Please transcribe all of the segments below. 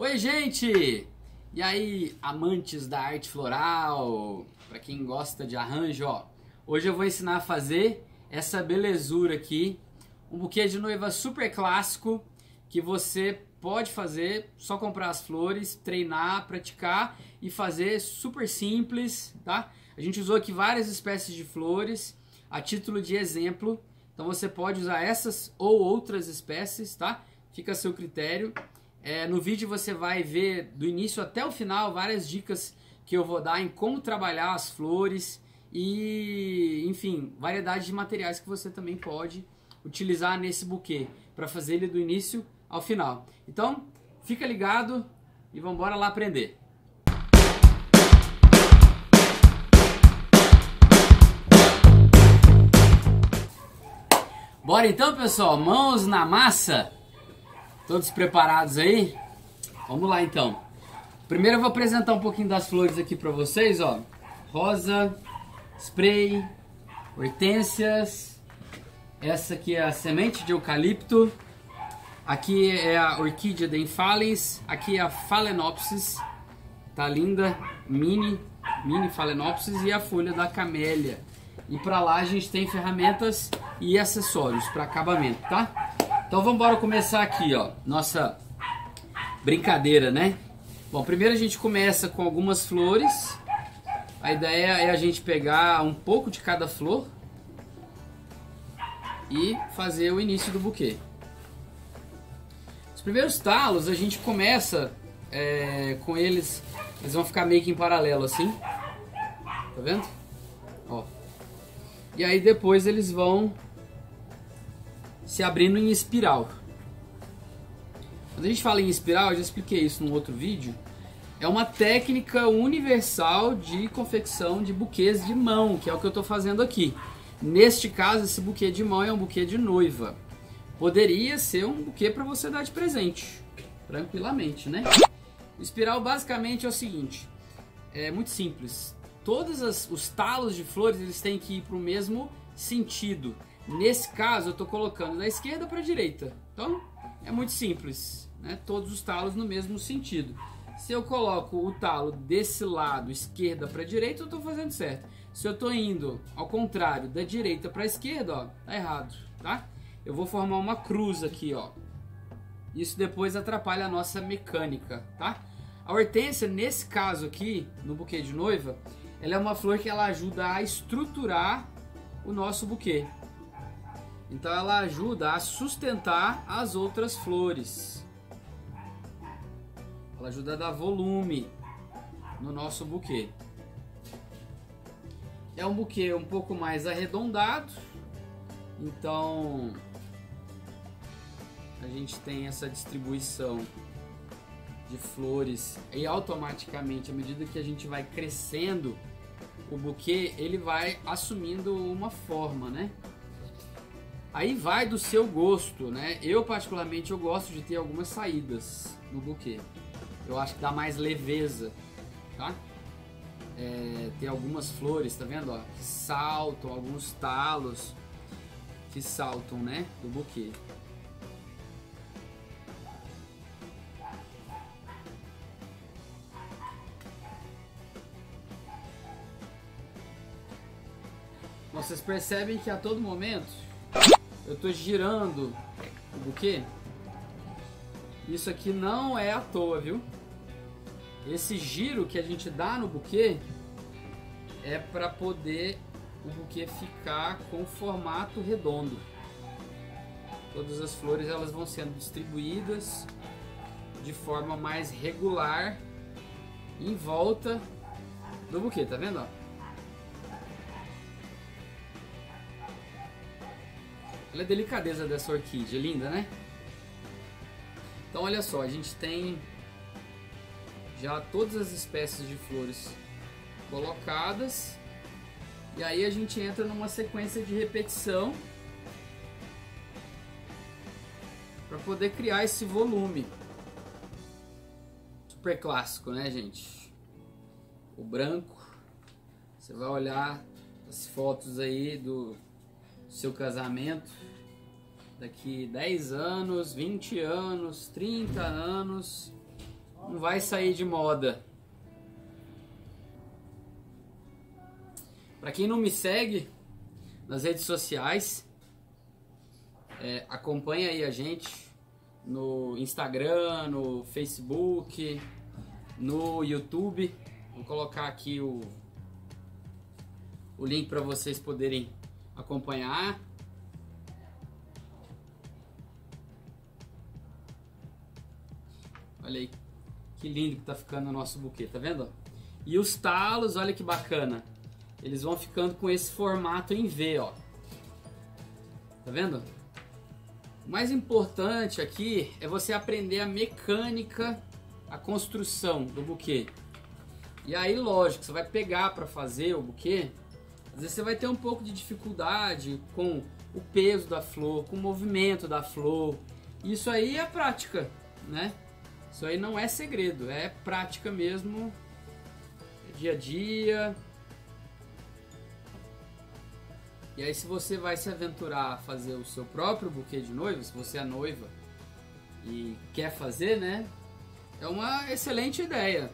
Oi, gente! E aí, amantes da arte floral, para quem gosta de arranjo, ó. Hoje eu vou ensinar a fazer essa belezura aqui, um buquê de noiva super clássico que você pode fazer, só comprar as flores, treinar, praticar e fazer super simples, tá? A gente usou aqui várias espécies de flores a título de exemplo, então você pode usar essas ou outras espécies, tá? Fica a seu critério. É, no vídeo você vai ver do início até o final várias dicas que eu vou dar em como trabalhar as flores e, enfim, variedade de materiais que você também pode utilizar nesse buquê para fazer ele do início ao final. Então, fica ligado e vamos embora lá aprender. Bora então, pessoal, mãos na massa. Todos preparados aí? Vamos lá então. Primeiro eu vou apresentar um pouquinho das flores aqui para vocês, ó. Rosa, spray, hortênsias. Essa aqui é a semente de eucalipto. Aqui é a orquídea de Enfales. Aqui é a Phalaenopsis. Tá linda, mini, mini Phalaenopsis e a folha da camélia. E para lá a gente tem ferramentas e acessórios para acabamento, tá? Então vamos embora começar aqui, ó, nossa brincadeira, né? Bom, primeiro a gente começa com algumas flores. A ideia é a gente pegar um pouco de cada flor e fazer o início do buquê. Os primeiros talos a gente começa é, com eles, eles vão ficar meio que em paralelo assim, tá vendo? Ó. E aí depois eles vão se abrindo em espiral. Quando a gente fala em espiral, eu já expliquei isso num outro vídeo, é uma técnica universal de confecção de buquês de mão, que é o que eu estou fazendo aqui. Neste caso, esse buquê de mão é um buquê de noiva. Poderia ser um buquê para você dar de presente, tranquilamente, né? O espiral basicamente é o seguinte, é muito simples. Todos os talos de flores eles têm que ir para o mesmo sentido. Nesse caso, eu estou colocando da esquerda para a direita. Então, é muito simples. Né? Todos os talos no mesmo sentido. Se eu coloco o talo desse lado, esquerda para direita, eu estou fazendo certo. Se eu estou indo ao contrário, da direita para a esquerda, ó, tá errado, tá? Eu vou formar uma cruz aqui, ó. Isso depois atrapalha a nossa mecânica, tá? A hortênsia, nesse caso aqui, no buquê de noiva, ela é uma flor que ela ajuda a estruturar o nosso buquê. Então ela ajuda a sustentar as outras flores. Ela ajuda a dar volume no nosso buquê. É um buquê um pouco mais arredondado, então a gente tem essa distribuição de flores e automaticamente, à medida que a gente vai crescendo, o buquê ele vai assumindo uma forma, né? Aí vai do seu gosto, né? Eu particularmente eu gosto de ter algumas saídas no buquê. Eu acho que dá mais leveza, tá? É, tem algumas flores, tá vendo? Ó, que saltam, alguns talos que saltam, né? Do buquê. Vocês percebem que a todo momento eu estou girando o buquê. Isso aqui não é à toa, viu? Esse giro que a gente dá no buquê é para poder o buquê ficar com formato redondo. Todas as flores elas vão sendo distribuídas de forma mais regular em volta do buquê, tá vendo? Ó? Olha a delicadeza dessa orquídea, linda, né? Então olha só, a gente tem já todas as espécies de flores colocadas e aí a gente entra numa sequência de repetição para poder criar esse volume super clássico, né, gente? O branco. Você vai olhar as fotos aí do seu casamento daqui 10 anos, 20 anos, 30 anos. não vai sair de moda. Para quem não me segue nas redes sociais, é, acompanha aí a gente no Instagram, no Facebook, no YouTube. Vou colocar aqui o, o link para vocês poderem acompanhar. Olha aí que lindo que tá ficando o nosso buquê, tá vendo? E os talos, olha que bacana. Eles vão ficando com esse formato em V, ó. Tá vendo? O mais importante aqui é você aprender a mecânica, a construção do buquê. E aí, lógico, você vai pegar para fazer o buquê, às vezes você vai ter um pouco de dificuldade com o peso da flor, com o movimento da flor. Isso aí é prática, né? Isso aí não é segredo, é prática mesmo, dia a dia. E aí, se você vai se aventurar a fazer o seu próprio buquê de noiva, se você é noiva e quer fazer, né? É uma excelente ideia.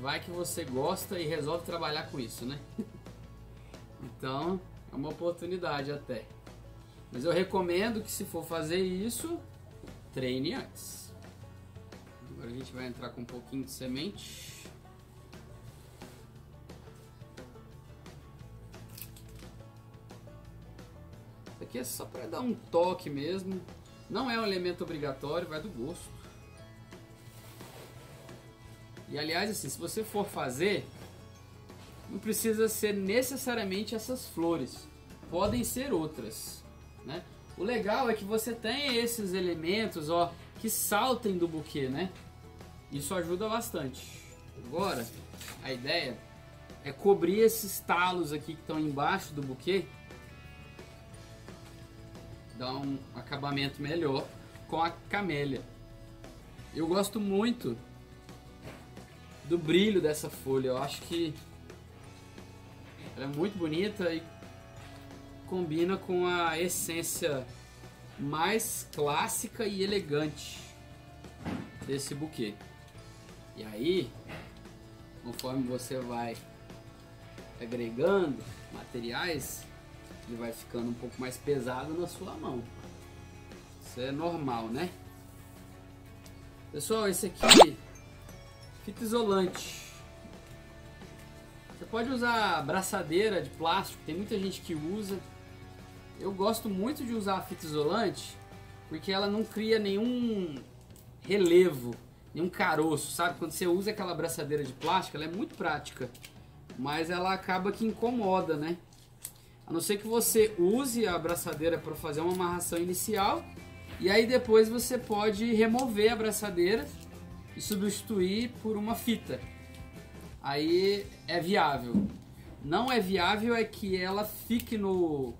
Vai que você gosta e resolve trabalhar com isso, né? então, é uma oportunidade até. Mas eu recomendo que se for fazer isso, treine antes. Agora a gente vai entrar com um pouquinho de semente. Isso aqui é só para dar um toque mesmo. Não é um elemento obrigatório, vai do gosto. E aliás, assim, se você for fazer, não precisa ser necessariamente essas flores. Podem ser outras, né? O legal é que você tem esses elementos, ó, que saltem do buquê, né? Isso ajuda bastante. Agora, a ideia é cobrir esses talos aqui que estão embaixo do buquê, dar um acabamento melhor com a camélia. Eu gosto muito do brilho dessa folha. Eu acho que ela é muito bonita e combina com a essência mais clássica e elegante desse buquê. E aí, conforme você vai agregando materiais, ele vai ficando um pouco mais pesado na sua mão. Isso é normal, né? Pessoal, esse aqui Fita isolante. Você pode usar braçadeira de plástico, tem muita gente que usa. Eu gosto muito de usar a fita isolante porque ela não cria nenhum relevo, nenhum caroço, sabe? Quando você usa aquela braçadeira de plástico, ela é muito prática, mas ela acaba que incomoda, né? A não ser que você use a braçadeira para fazer uma amarração inicial e aí depois você pode remover a braçadeira e substituir por uma fita. Aí é viável. Não é viável é que ela fique no,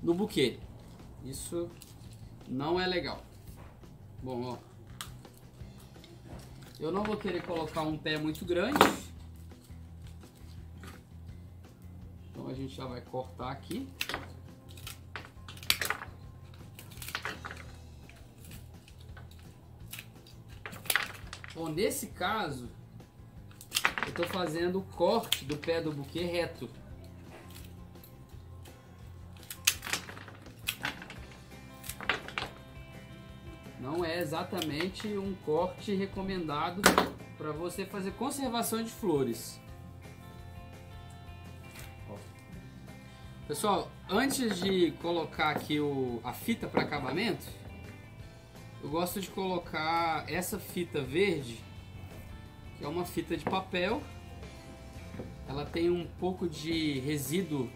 no buquê. Isso não é legal. Bom, ó. Eu não vou querer colocar um pé muito grande. Então a gente já vai cortar aqui. Bom, nesse caso, estou fazendo o corte do pé do buquê reto. Não é exatamente um corte recomendado para você fazer conservação de flores. Pessoal, antes de colocar aqui o, a fita para acabamento, eu gosto de colocar essa fita verde, que é uma fita de papel. Ela tem um pouco de resíduo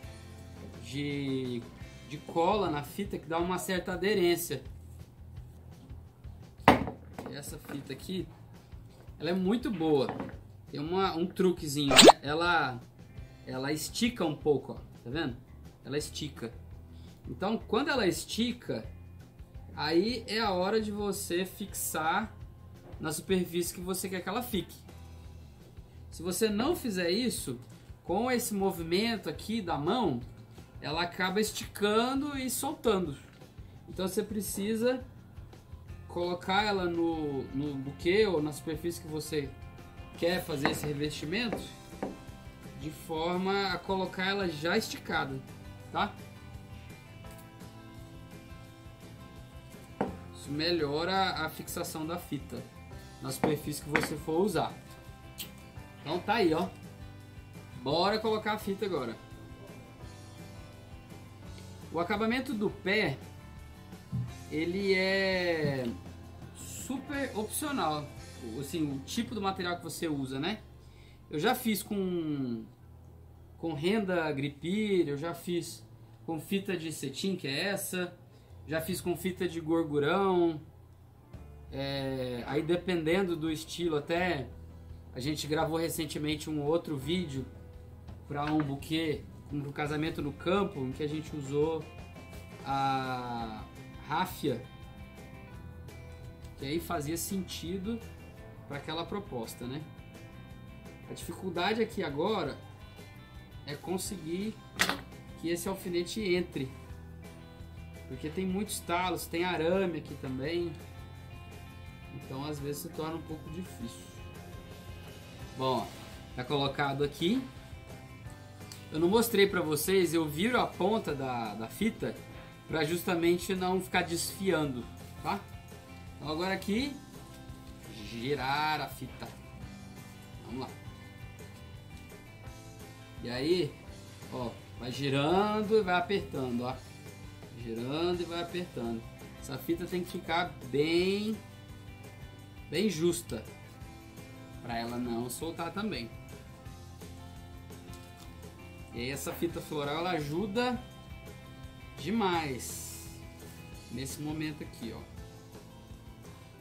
de, de cola na fita que dá uma certa aderência. E essa fita aqui, ela é muito boa. Tem uma, um truquezinho, né? ela, ela estica um pouco, ó, tá vendo? Ela estica. Então, quando ela estica, Aí é a hora de você fixar na superfície que você quer que ela fique. Se você não fizer isso, com esse movimento aqui da mão, ela acaba esticando e soltando. Então você precisa colocar ela no, no buquê ou na superfície que você quer fazer esse revestimento de forma a colocar ela já esticada, tá? Isso melhora a fixação da fita na superfície que você for usar. Então tá aí, ó. Bora colocar a fita agora. O acabamento do pé, ele é super opcional. Assim, o tipo do material que você usa, né? Eu já fiz com com renda gripir, eu já fiz com fita de cetim, que é essa, já fiz com fita de gorgurão, é, aí dependendo do estilo até a gente gravou recentemente um outro vídeo para um buquê um casamento no campo em que a gente usou a ráfia que aí fazia sentido para aquela proposta, né? A dificuldade aqui agora é conseguir que esse alfinete entre. Porque tem muitos talos, tem arame aqui também. Então às vezes se torna um pouco difícil. Bom, tá colocado aqui. Eu não mostrei para vocês, eu viro a ponta da, da fita para justamente não ficar desfiando, tá? Então agora aqui, girar a fita. Vamos lá. E aí, ó, vai girando e vai apertando, ó. Girando e vai apertando. Essa fita tem que ficar bem, bem justa, para ela não soltar também. E aí essa fita floral ela ajuda demais nesse momento aqui, ó.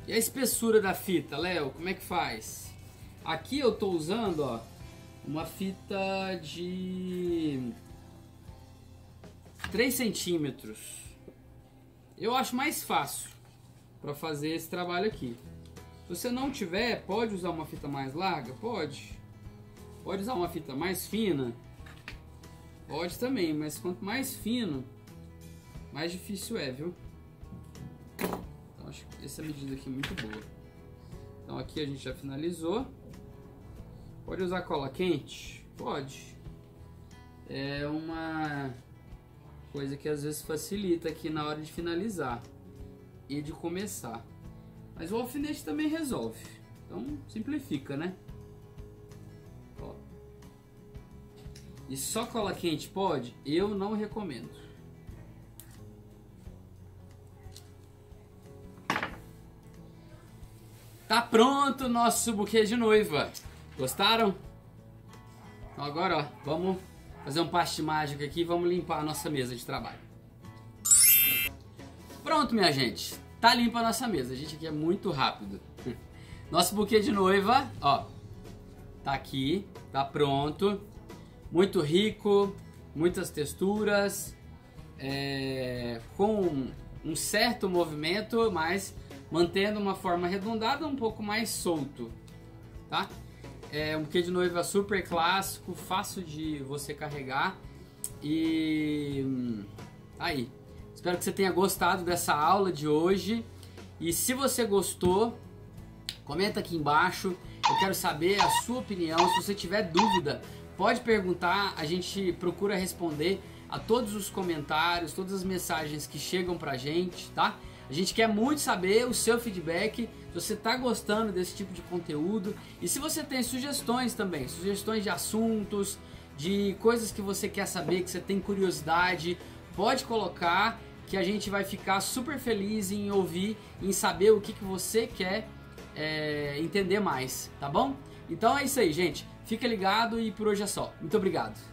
E a espessura da fita, Léo, como é que faz? Aqui eu tô usando, ó, uma fita de 3 centímetros. Eu acho mais fácil para fazer esse trabalho aqui. Se você não tiver, pode usar uma fita mais larga? Pode. Pode usar uma fita mais fina? Pode também, mas quanto mais fino, mais difícil é, viu? Então acho que essa medida aqui é muito boa. Então aqui a gente já finalizou. Pode usar cola quente? Pode. É uma coisa que às vezes facilita aqui na hora de finalizar e de começar. Mas o alfinete também resolve. Então simplifica, né? Ó. E só cola quente pode? Eu não recomendo. Tá pronto o nosso buquê de noiva. Gostaram? Então agora, ó, vamos fazer um paste mágico aqui e vamos limpar a nossa mesa de trabalho. Pronto, minha gente. Tá limpa a nossa mesa. A gente aqui é muito rápido. Nosso buquê de noiva, ó, tá aqui, tá pronto. Muito rico, muitas texturas, é, com um certo movimento, mas mantendo uma forma arredondada, um pouco mais solto, tá? É um buquê de noiva super clássico, fácil de você carregar. E hum, aí. Espero que você tenha gostado dessa aula de hoje. E se você gostou, comenta aqui embaixo. Eu quero saber a sua opinião. Se você tiver dúvida, pode perguntar. A gente procura responder a todos os comentários, todas as mensagens que chegam pra gente, tá? A gente quer muito saber o seu feedback, se você está gostando desse tipo de conteúdo e se você tem sugestões também, sugestões de assuntos, de coisas que você quer saber, que você tem curiosidade, pode colocar que a gente vai ficar super feliz em ouvir, em saber o que, que você quer é, entender mais, tá bom? Então é isso aí, gente. Fica ligado e por hoje é só. Muito obrigado.